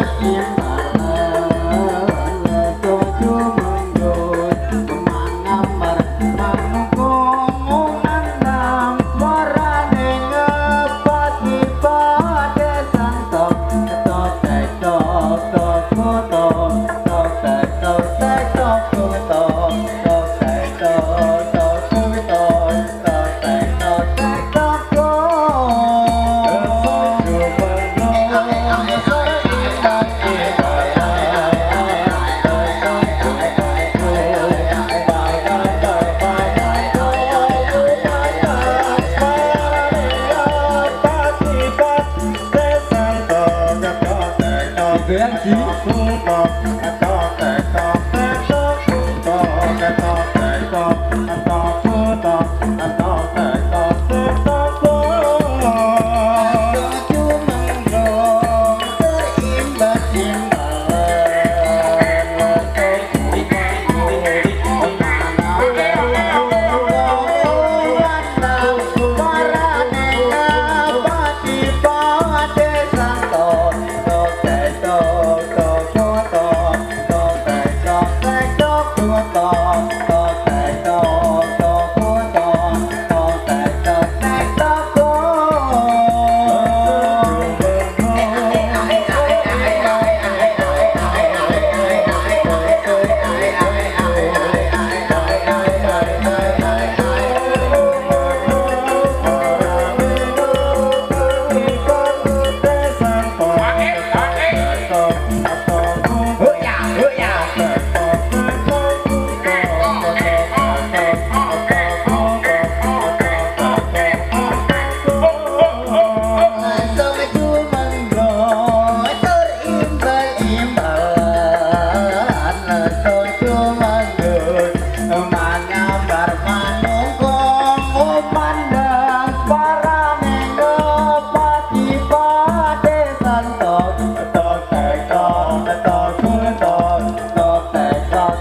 Thank. Grande São Paulo, é top, é.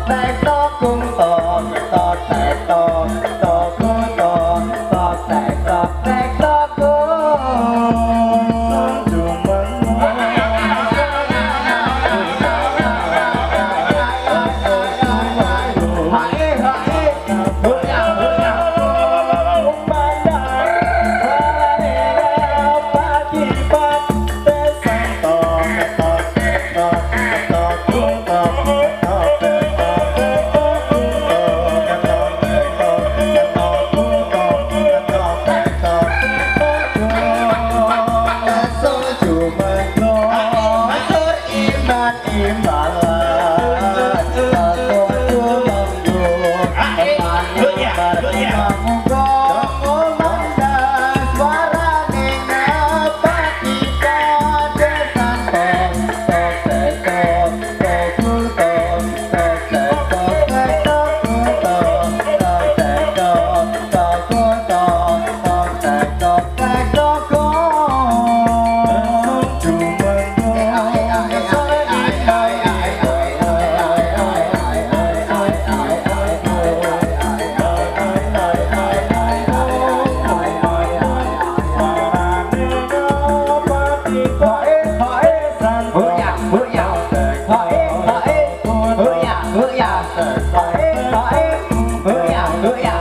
back. Oh. Oh yeah.